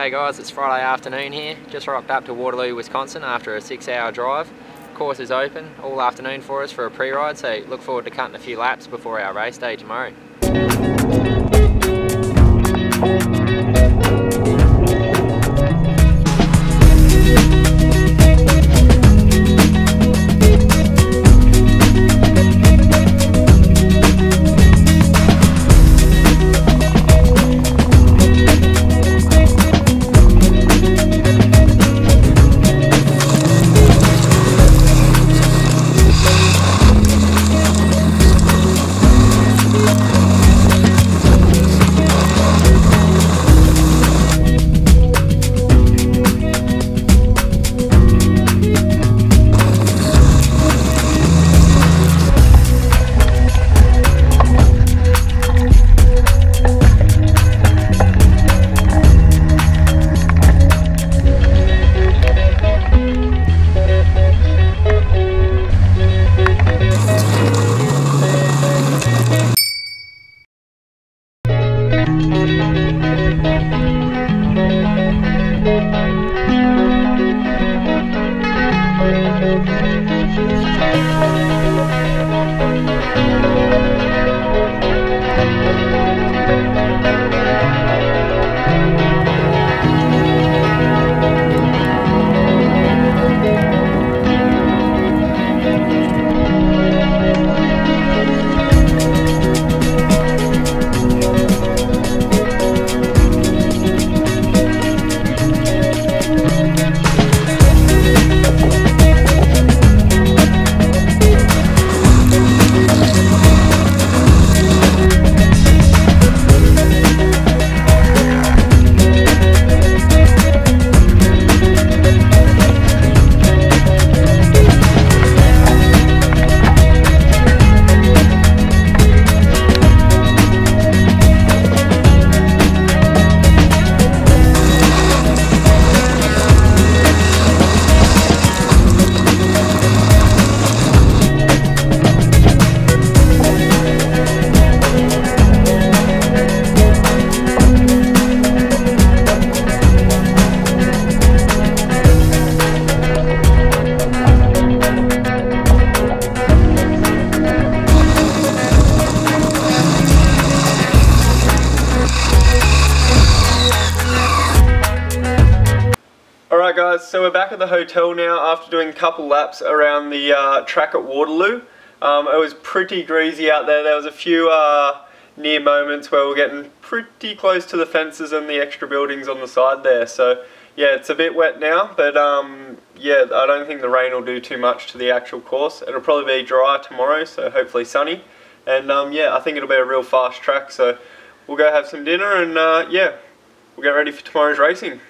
G'day guys, it's Friday afternoon here. Just rocked up to Waterloo, Wisconsin after a six hour drive. Course is open all afternoon for us for a pre-ride, so look forward to cutting a few laps before our race day tomorrow. Alright guys, so we're back at the hotel now after doing a couple laps around the uh, track at Waterloo. Um, it was pretty greasy out there. There was a few uh, near moments where we are getting pretty close to the fences and the extra buildings on the side there. So yeah, it's a bit wet now, but um, yeah, I don't think the rain will do too much to the actual course. It'll probably be dry tomorrow, so hopefully sunny. And um, yeah, I think it'll be a real fast track, so we'll go have some dinner and uh, yeah, we'll get ready for tomorrow's racing.